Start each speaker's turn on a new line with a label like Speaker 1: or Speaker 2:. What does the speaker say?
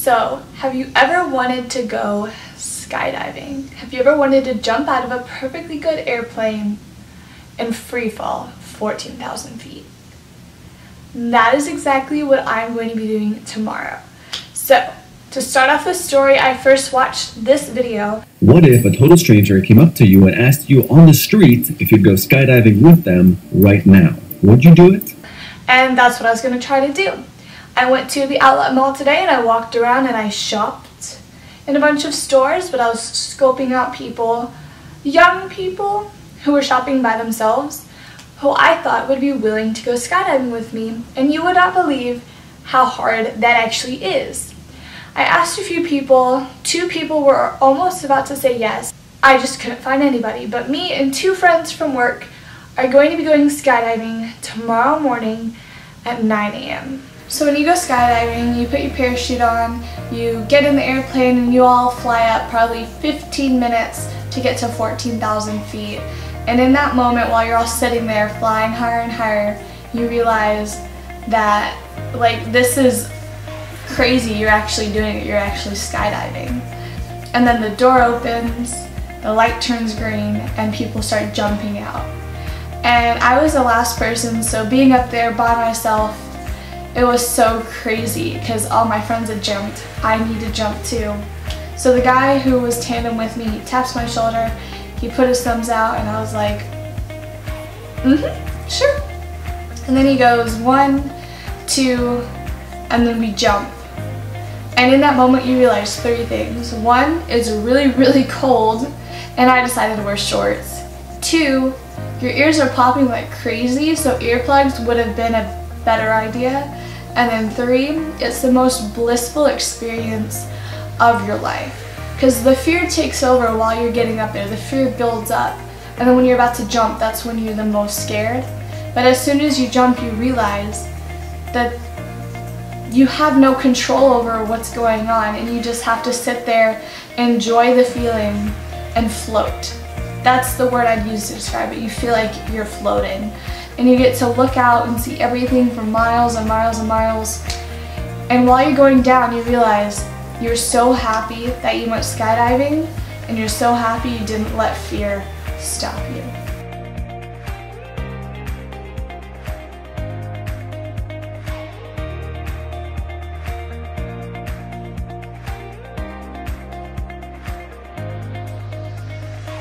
Speaker 1: So, have you ever wanted to go skydiving? Have you ever wanted to jump out of a perfectly good airplane and free fall 14,000 feet? That is exactly what I'm going to be doing tomorrow. So, to start off the story, I first watched this video.
Speaker 2: What if a total stranger came up to you and asked you on the street if you'd go skydiving with them right now? Would you do it?
Speaker 1: And that's what I was going to try to do. I went to the outlet mall today and I walked around and I shopped in a bunch of stores, but I was scoping out people, young people who were shopping by themselves, who I thought would be willing to go skydiving with me. And you would not believe how hard that actually is. I asked a few people, two people were almost about to say yes. I just couldn't find anybody, but me and two friends from work are going to be going skydiving tomorrow morning at 9 a.m. So when you go skydiving, you put your parachute on, you get in the airplane and you all fly up probably 15 minutes to get to 14,000 feet. And in that moment while you're all sitting there flying higher and higher, you realize that like this is crazy you're actually doing it, you're actually skydiving. And then the door opens, the light turns green, and people start jumping out. And I was the last person, so being up there by myself, it was so crazy because all my friends had jumped. I need to jump too. So the guy who was tandem with me, he taps my shoulder, he put his thumbs out, and I was like, mm-hmm, sure. And then he goes, one, two, and then we jump. And in that moment you realize three things. One, it's really, really cold and I decided to wear shorts. Two, your ears are popping like crazy so earplugs would have been a better idea. And then three, it's the most blissful experience of your life. Because the fear takes over while you're getting up there. The fear builds up. And then when you're about to jump, that's when you're the most scared. But as soon as you jump, you realize that you have no control over what's going on and you just have to sit there, enjoy the feeling, and float. That's the word I'd use to describe it. You feel like you're floating. And you get to look out and see everything for miles and miles and miles. And while you're going down, you realize you're so happy that you went skydiving and you're so happy you didn't let fear stop you.